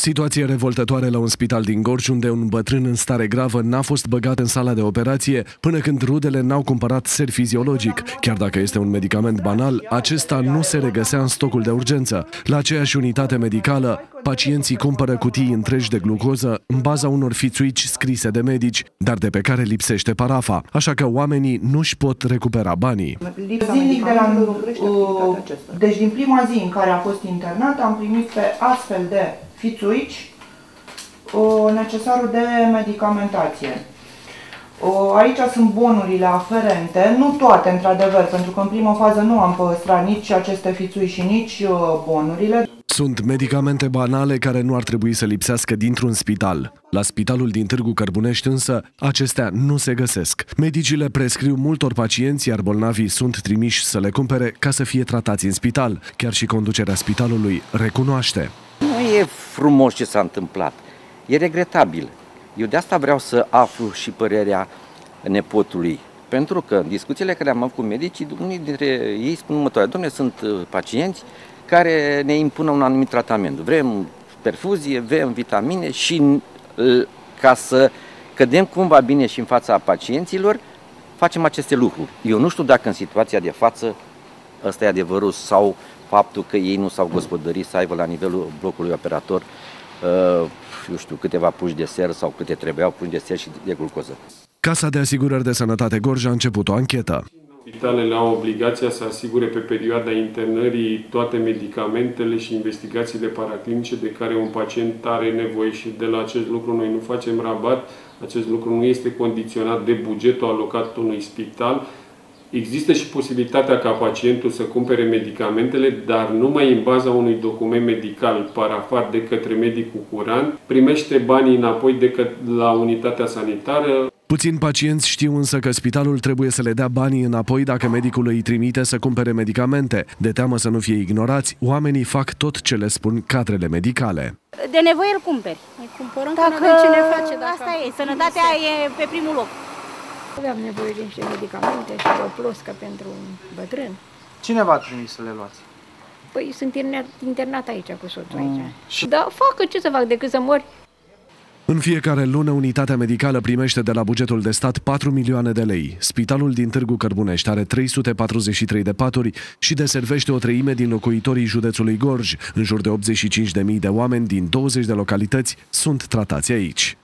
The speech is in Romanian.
Situație revoltătoare la un spital din Gorj, unde un bătrân în stare gravă n-a fost băgat în sala de operație până când rudele n-au cumpărat ser fiziologic. Chiar dacă este un medicament banal, acesta nu se regăsea în stocul de urgență. La aceeași unitate medicală, pacienții cumpără cutii întregi de glucoză în baza unor fițuici scrise de medici, dar de pe care lipsește parafa, așa că oamenii nu-și pot recupera banii. Zilnic de la, uh, deci din prima zi în care a fost internat am primit pe astfel de fițuici, necesarul de medicamentație. Aici sunt bonurile aferente, nu toate într-adevăr, pentru că în prima fază nu am păstrat nici aceste fițui și nici bonurile. Sunt medicamente banale care nu ar trebui să lipsească dintr-un spital. La spitalul din Târgu Cărbunești însă, acestea nu se găsesc. Medicii le prescriu multor pacienți, iar bolnavii sunt trimiși să le cumpere ca să fie tratați în spital. Chiar și conducerea spitalului recunoaște. Nu e frumos ce s-a întâmplat, e regretabil. Eu de asta vreau să aflu și părerea nepotului. Pentru că în discuțiile care am avut cu medicii, unii dintre ei spun următoarea, domnule, sunt uh, pacienți care ne impună un anumit tratament. Vrem perfuzie, vrem vitamine și uh, ca să cădem cumva bine și în fața pacienților, facem aceste lucruri. Eu nu știu dacă în situația de față ăsta e adevărul sau faptul că ei nu s-au gospodărit să aibă la nivelul blocului operator uh, eu știu, câteva puși de ser sau câte trebuiau puși de ser și de glucoză. Casa de Asigurări de Sănătate Gorj a început o anchetă. Spitalele au obligația să asigure pe perioada internării toate medicamentele și investigațiile paraclinice de care un pacient are nevoie și de la acest lucru noi nu facem rabat. Acest lucru nu este condiționat de bugetul alocat unui spital, Există și posibilitatea ca pacientul să cumpere medicamentele, dar numai în baza unui document medical parafat de către medicul curant, primește banii înapoi de la unitatea sanitară. Puțin pacienți știu însă că spitalul trebuie să le dea banii înapoi dacă medicul îi trimite să cumpere medicamente. De teamă să nu fie ignorați, oamenii fac tot ce le spun cadrele medicale. De nevoie îl cumperi. Îi cumpărăm dacă, că cine face. Dacă asta e, sănătatea e pe primul loc. Aveam nevoie de niște medicamente și de o ploscă pentru un bătrân. Cine v-a trimis să le luați? Păi sunt internat aici cu soțul mm. aici. Și... Da, facă ce să fac decât să mori. În fiecare lună, unitatea medicală primește de la bugetul de stat 4 milioane de lei. Spitalul din Târgu Cărbunești are 343 de paturi și deservește o treime din locuitorii județului Gorj. În jur de 85.000 de oameni din 20 de localități sunt tratați aici.